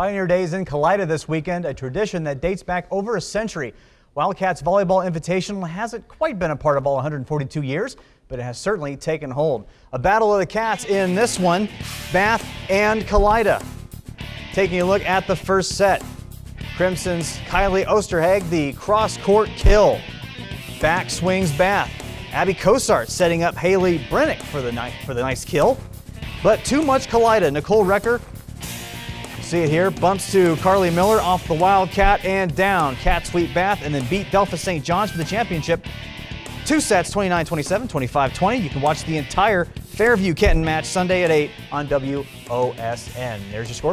Pioneer Days in Kalida this weekend, a tradition that dates back over a century. Wildcats Volleyball Invitational hasn't quite been a part of all 142 years, but it has certainly taken hold. A battle of the cats in this one, Bath and Kalida. Taking a look at the first set. Crimson's Kylie Osterhag, the cross-court kill. Back swings Bath. Abby Kosart setting up Haley Brennick for the, for the nice kill. But too much Kalida. Nicole Recker See it here. Bumps to Carly Miller off the Wildcat and down. Cat sweep Bath and then beat Delphos St. John's for the championship. Two sets, 29-27, 25-20. You can watch the entire Fairview Kenton match Sunday at 8 on WOSN. There's your score.